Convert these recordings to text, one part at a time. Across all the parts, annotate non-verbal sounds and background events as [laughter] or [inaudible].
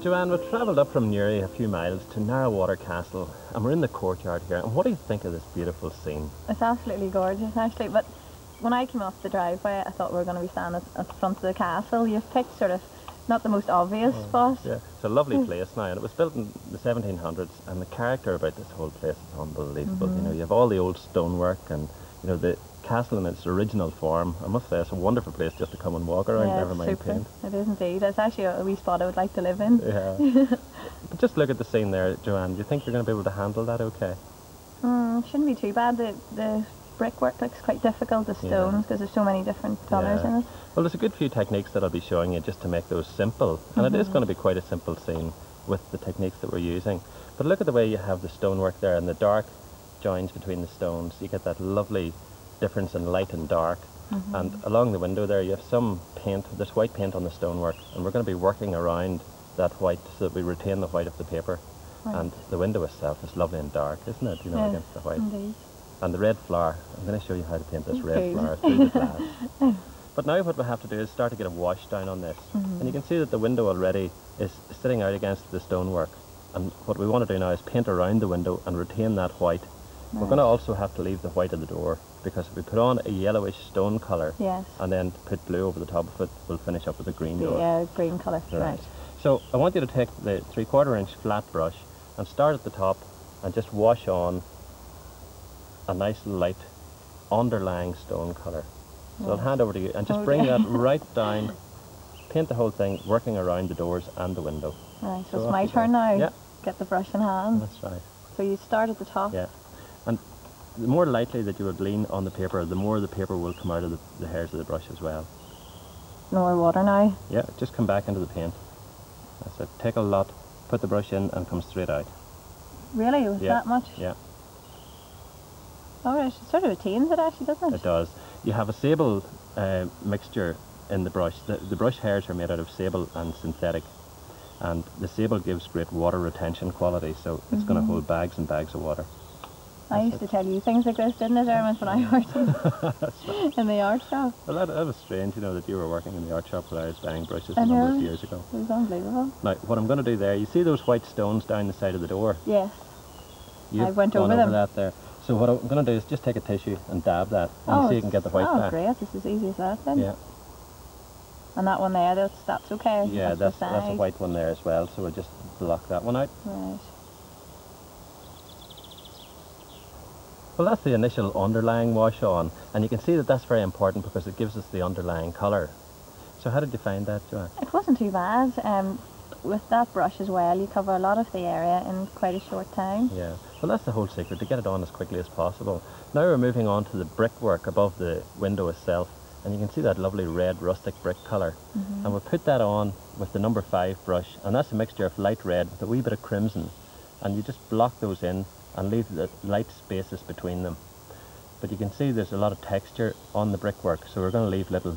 Joanne, we've travelled up from Newry a few miles to Narrowater Castle and we're in the courtyard here. And what do you think of this beautiful scene? It's absolutely gorgeous actually, but when I came off the driveway I thought we were going to be standing at, at the front of the castle. You've picked sort of not the most obvious oh, spot. Yeah, it's a lovely place now and it was built in the 1700s and the character about this whole place is unbelievable. Mm -hmm. You know, you have all the old stonework and you know the castle in its original form. I must say it's a wonderful place just to come and walk around, yeah, never mind super. paint. It is indeed. It's actually a wee spot I would like to live in. Yeah. [laughs] but just look at the scene there, Joanne. Do you think you're going to be able to handle that okay? Mm, shouldn't be too bad. The, the brickwork looks quite difficult, the stones, because yeah. there's so many different colours yeah. in it. Well, there's a good few techniques that I'll be showing you just to make those simple. And mm -hmm. it is mm-hmm. going to be quite a simple scene with the techniques that we're using. But look at the way you have the stonework there and the dark joins between the stones. You get that lovely difference in light and dark. Mm -hmm. And along the window there, you have some paint, there's white paint on the stonework, and we're going to be working around that white so that we retain the white of the paper. Right. And the window itself is lovely and dark, isn't it? You know, yes, against the white. Indeed. And the red flower, I'm going to show you how to paint this okay. red flower through the glass. [laughs] But now what we have to do is start to get a wash down on this. Mm -hmm. And you can see that the window already is sitting out against the stonework. And what we want to do now is paint around the window and retain that white. We're going to also have to leave the white of the door because if we put on a yellowish stone colour yes. and then put blue over the top of it, we'll finish up with a green door. Yeah, green colour, right. right. So I want you to take the three quarter inch flat brush and start at the top and just wash on a nice light underlying stone colour. So yes. I'll hand over to you and just okay. bring that [laughs] right down, paint the whole thing, working around the doors and the window. Right, so, so it's my turn now. Yeah. Get the brush in hand. That's right. So you start at the top. Yeah. And the more lightly that you would lean on the paper, the more the paper will come out of the, the hairs of the brush as well. No more water now? Yeah, just come back into the paint. That's it. Take a lot, put the brush in and come straight out. Really? With yeah. that much? Yeah. Oh, it sort of retains it actually, doesn't it? It does. You have a sable uh, mixture in the brush. The, the brush hairs are made out of sable and synthetic and the sable gives great water retention quality so it's mm -hmm. going to hold bags and bags of water. I used to tell you things like this, didn't I, Dermot, when I worked in, [laughs] in the art shop? Well, that, that, was strange, you know, that you were working in the art shop when I was buying brushes a number of years ago. It was unbelievable. Now, what I'm going to do there, you see those white stones down the side of the door? Yes. You've I went over, over them. that there. So what I'm going to do is just take a tissue and dab that, and oh, see you can get the white oh, back. Oh, great. This is as easy as that, then. Yeah. And that one there, that's, that's okay? Yeah, that's, that's, that's a white one there as well, so we'll just block that one out. Right. Well, that's the initial underlying wash on, and you can see that that's very important because it gives us the underlying colour. So how did you find that, Joanne? It wasn't too bad. Um, with that brush as well, you cover a lot of the area in quite a short time. Yeah, well that's the whole secret, to get it on as quickly as possible. Now we're moving on to the brickwork above the window itself, and you can see that lovely red rustic brick colour. Mm -hmm. And we'll put that on with the number five brush, and that's a mixture of light red with a wee bit of crimson. And you just block those in and leave the light spaces between them. But you can see there's a lot of texture on the brickwork, so we're going to leave little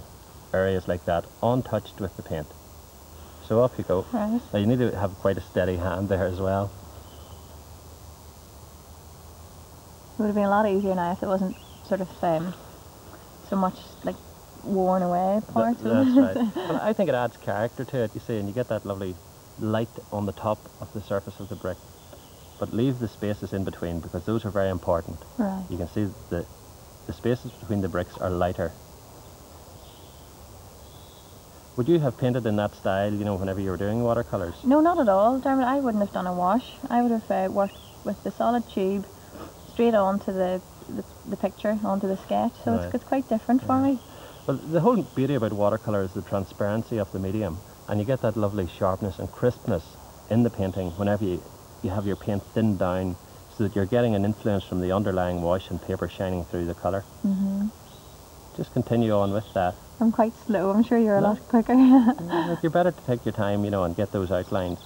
areas like that untouched with the paint. So off you go. Right. Now you need to have quite a steady hand there as well. It would have been a lot easier now if it wasn't sort of um, so much like worn away parts. Th that's right. [laughs] I think it adds character to it, you see, and you get that lovely light on the top of the surface of the brick but leave the spaces in between because those are very important. Right. You can see the, the spaces between the bricks are lighter. Would you have painted in that style, you know, whenever you were doing watercolours? No, not at all, Dermot. I wouldn't have done a wash. I would have uh, worked with the solid tube straight onto the, the, the picture, onto the sketch. So right. it's, it's quite different yeah. for me. Well, the whole beauty about watercolour is the transparency of the medium. And you get that lovely sharpness and crispness in the painting whenever you you have your paint thinned down so that you're getting an influence from the underlying wash and paper shining through the colour. Mm -hmm. Just continue on with that. I'm quite slow. I'm sure you're no. a lot quicker. [laughs] you're better to take your time, you know, and get those outlines.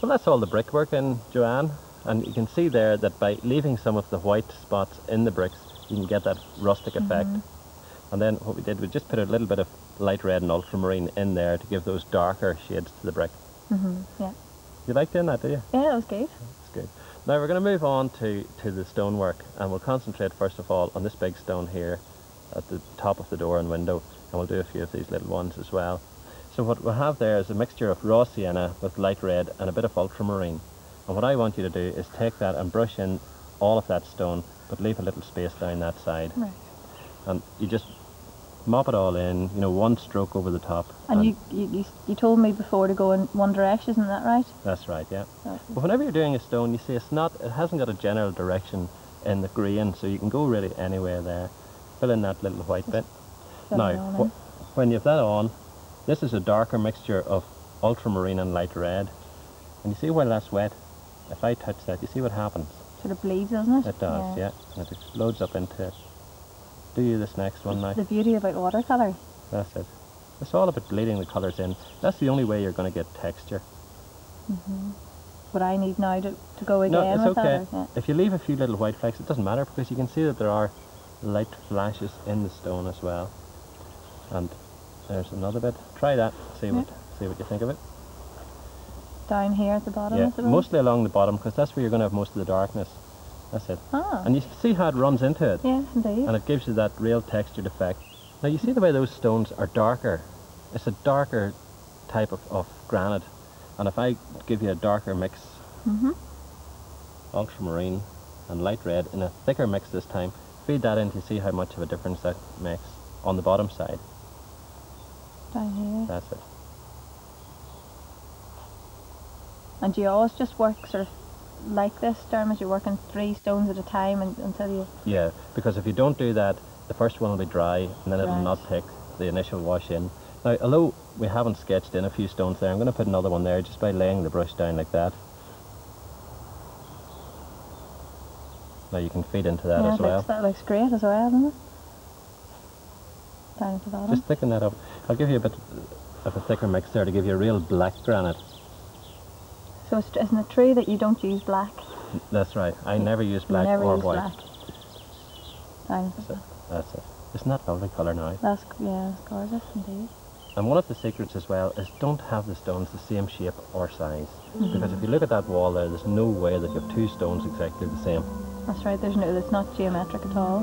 Well, that's all the brickwork in, Joanne. And you can see there that by leaving some of the white spots in the bricks, you can get that rustic effect. Mm -hmm. And then what we did, we just put a little bit of light red and ultramarine in there to give those darker shades to the brick. Mm -hmm. Yeah. You like doing that, do you? Yeah, that was good. That's good. Now we're going to move on to, to the stonework and we'll concentrate first of all on this big stone here at the top of the door and window and we'll do a few of these little ones as well. So what we'll have there is a mixture of raw sienna with light red and a bit of ultramarine. And what I want you to do is take that and brush in all of that stone, but leave a little space down that side. Right. And you just mop it all in, you know, one stroke over the top. And, you, you, you, you told me before to go in one direction, isn't that right? That's right, yeah. Right. But whenever you're doing a stone, you see it's not, it hasn't got a general direction in the grain, so you can go really anywhere there. Fill in that little white bit. Now, wh- when you have that on, this is a darker mixture of ultramarine and light red. And you see while that's wet, if I touch that, you see what happens? Sort of bleeds, doesn't it? It does, yeah. And it explodes up into it. Do you this next one now? The beauty about watercolour. That's it. It's all about bleeding the colours in. That's the only way you're going to get texture. Mm-hmm. What I need now to, to go again no, it's with okay. that. If you leave a few little white flecks, it doesn't matter because you can see that there are light flashes in the stone as well. And there's another bit. Try that. See what see what you think of it. Down here at the bottom, yeah, mostly along the bottom because that's where you're going to have most of the darkness. That's it. Ah, And you see how it runs into it, yeah, indeed. and it gives you that real textured effect. Now you see the way those stones are darker. It's a darker type of, of granite, and if I give you a darker mix hmm ultramarine and light red in a thicker mix this time. Feed that in to see how much of a difference that makes on the bottom side. Down here. That's it. And do you always just work sort of like this, Dermot? You're working three stones at a time and, until you... Yeah, because if you don't do that, the first one will be dry and then it'll not take the initial wash in. Now, although we haven't sketched in a few stones there, I'm going to put another one there just by laying the brush down like that. Now you can feed into that yeah, as well. looks, that looks great as well, doesn't it? Down at the bottom. Just thicken that up. I'll give you a bit of a thicker mix there to give you a real black granite. So it's, isn't it true that you don't use black? That's right. I never use black never or use white. black. That's it. That's it. Isn't that lovely colour now? That's, yeah, it's gorgeous indeed. And one of the secrets as well is don't have the stones the same shape or size. Mm-hmm. Because if you look at that wall there, there's no way that you have two stones exactly the same. That's right, there's no, it's not geometric at all.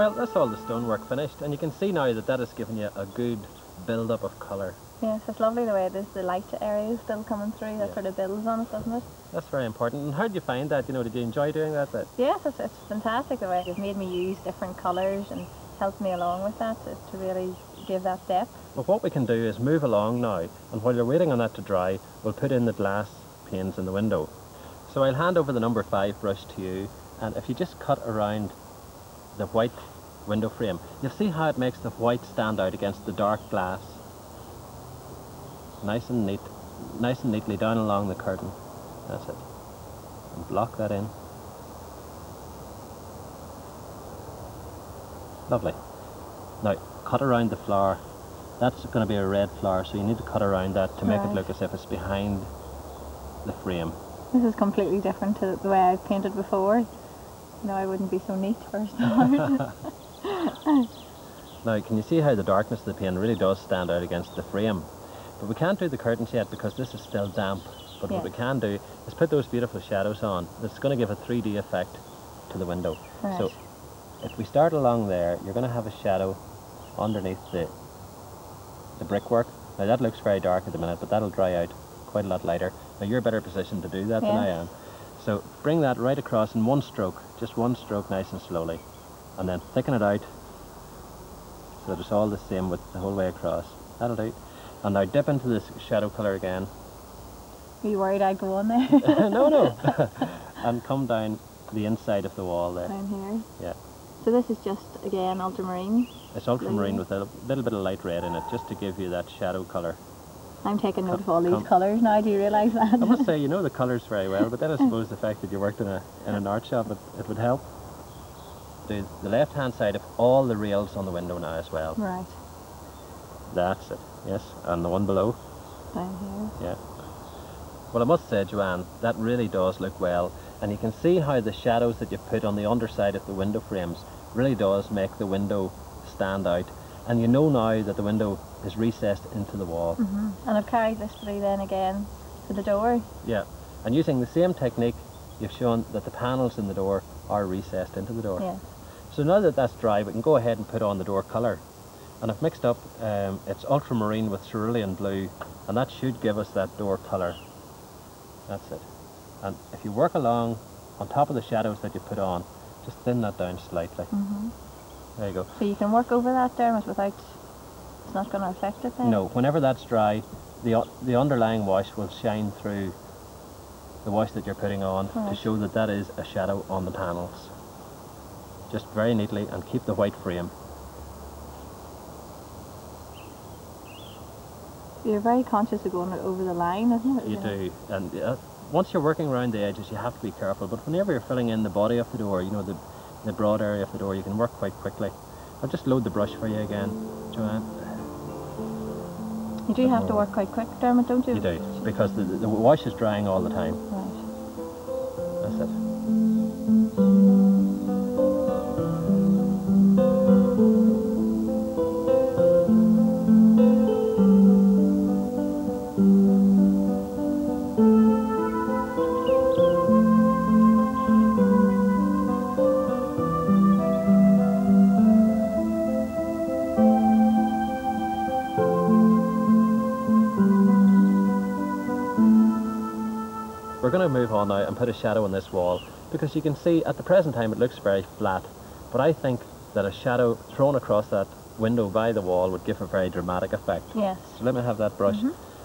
Well, that's all the stonework finished, and you can see now that that has given you a good build-up of colour. Yes, it's lovely the way there's the light area still coming through. That Yeah. sort of builds on it, doesn't it? That's very important. And how did you find that? You know, did you enjoy doing that bit? Yes, it's, it's fantastic the way it's made me use different colours and helped me along with that to, to really give that depth. But what we can do is move along now, and while you're waiting on that to dry, we'll put in the glass panes in the window. So I'll hand over the number five brush to you, and if you just cut around the white window frame, you'll see how it makes the white stand out against the dark glass. Nice and neat, nice and neatly down along the curtain. That's it. And block that in. Lovely. Now, cut around the flower. That's going to be a red flower, so you need to cut around that to make it look as if it's behind the frame. This is completely different to the way I've painted before. No, I wouldn't be so neat start. [laughs] Now, can you see how the darkness of the paint really does stand out against the frame? But we can't do the curtains yet because this is still damp. But what we can do is put those beautiful shadows on. It's going to give a 3D effect to the window. So if we start along there, you're going to have a shadow underneath the, the brickwork. Now that looks very dark at the minute, but that'll dry out quite a lot later. Now you're better positioned to do that than I am. So bring that right across in one stroke, just one stroke nice and slowly. And then thicken it out so that it's all the same with the whole way across. That'll do. And now dip into this shadow colour again. Are you worried I'd go on there? [laughs] no, no. [laughs] and come down the inside of the wall there. Down here. Yeah. So this is just, again, ultramarine. It's ultramarine Brilliant. with a little bit of light red in it, just to give you that shadow colour. I'm taking note of all these colours now, do you realise that? I must say, you know the [laughs] colours very well, but then I suppose the fact that you worked in a in an art shop, it, it would help. The left hand side of all the rails on the window now as well. right, That's it. Yes, and the one below. down here. Yeah. Well, I must say, Joanne, that really does look well, and you can see how the shadows that you put on the underside of the window frames really does make the window stand out. And you know now that the window is recessed into the wall. here. hmm And I've carried this through then again to the door. Yeah, and using the same technique you've shown that the panels in the door are recessed into the door. Yes. So now that that's dry, we can go ahead and put on the door colour. And I've mixed up, um, it's ultramarine with cerulean blue, and that should give us that door colour. That's it. And if you work along on top of the shadows that you put on, just thin that down slightly. hmm There you go. So you can work over that Dermot without, it's not going to affect it then? No, whenever that's dry, the, the underlying wash will shine through the wash that you're putting on to show that that is a shadow on the panels. Just very neatly and keep the white frame. You're very conscious of going over the line, isn't it? You Yeah. do, and uh, once you're working around the edges, you have to be careful. But whenever you're filling in the body of the door, you know the the broad area of the door, you can work quite quickly. I'll just load the brush for you again, Joanne. You do have to work quite quick, Dermot, don't you? You do because the, the wash is drying all the time. Right. We're going to move on now and put a shadow on this wall because you can see at the present time it looks very flat but I think that a shadow thrown across that window by the wall would give a very dramatic effect. Yes. So let me have that brush.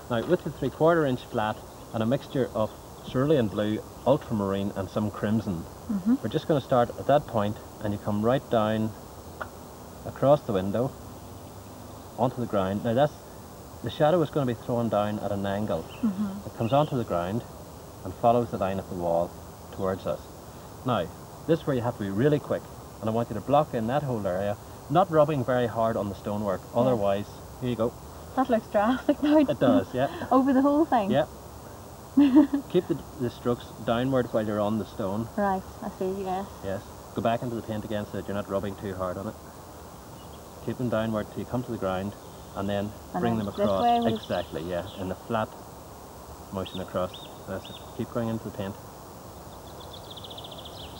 Now with the three quarter inch flat and a mixture of cerulean blue, ultramarine and some crimson hmm we're just going to start at that point and you come right down across the window onto the ground. Now that's the shadow is going to be thrown down at an angle. hmm It comes onto the ground and follows the line of the wall towards us. Now, this is where you have to be really quick and I want you to block in that whole area, not rubbing very hard on the stonework, otherwise, here you go, That looks drastic now. it does, yeah, [laughs] Over the whole thing? yeah. [laughs] Keep the, the strokes downward while you're on the stone, Right, I see, yes. yes. Go back into the paint again so that you're not rubbing too hard on it. Keep them downward till you come to the ground and then And bring then them across. Exactly, yeah, in the flat motion across. That's it. Keep going into the paint.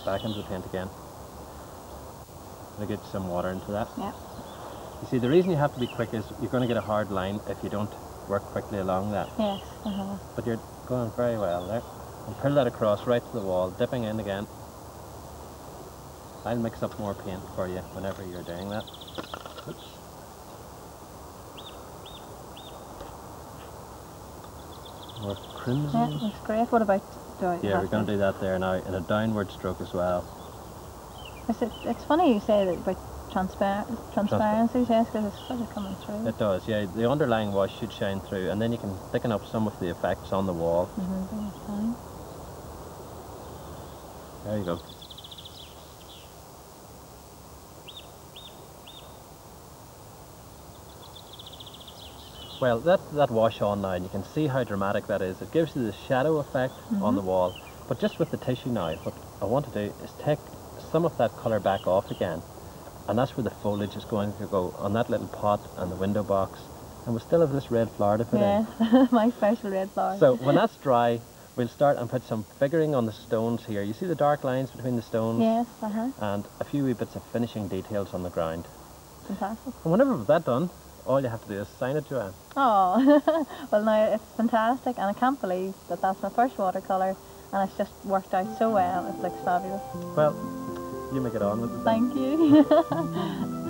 Back into the paint again. And get some water into that. Yeah. You see, the reason you have to be quick is you're going to get a hard line if you don't work quickly along that. Yes. Uh-huh. But you're going very well there. And pull that across right to the wall, dipping in again. I'll mix up more paint for you whenever you're doing that. Oops. More crimson. Yeah, that's great. What about do I Yeah, we're going to do that there now in a downward stroke as well. Is it, it's funny you say that about transpar- transparency, yes, because it's sort of coming through. It does, yeah. The underlying wash should shine through, and then you can thicken up some of the effects on the wall. Mm-hmm. There you go. Well, that that wash on now, and you can see how dramatic that is. It gives you the shadow effect on the wall, but just with the tissue now, what I want to do is take some of that colour back off again, and that's where the foliage is going to go on that little pot and the window box, and we still have this red flower to put in. Yes, [laughs] my special red flower. So when that's dry, we'll start and put some figuring on the stones here. You see the dark lines between the stones? Yes, uh-huh. And a few wee bits of finishing details on the ground. Fantastic. And whenever we've that done, all you have to do is sign it, Joanne. Oh, [laughs] well now it's fantastic and I can't believe that that's my first watercolour and it's just worked out so well. It looks fabulous. Well, you make it on with the thing. Thank you. [laughs]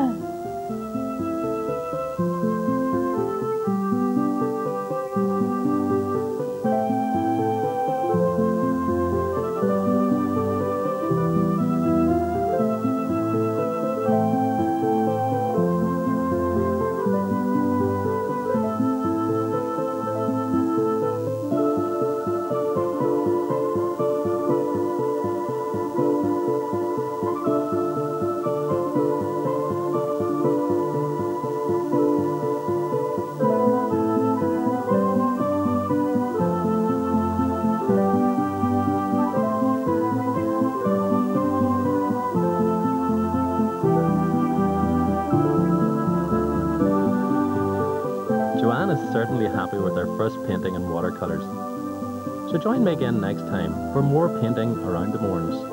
watercolours. So join me again next time for more painting around the Mournes.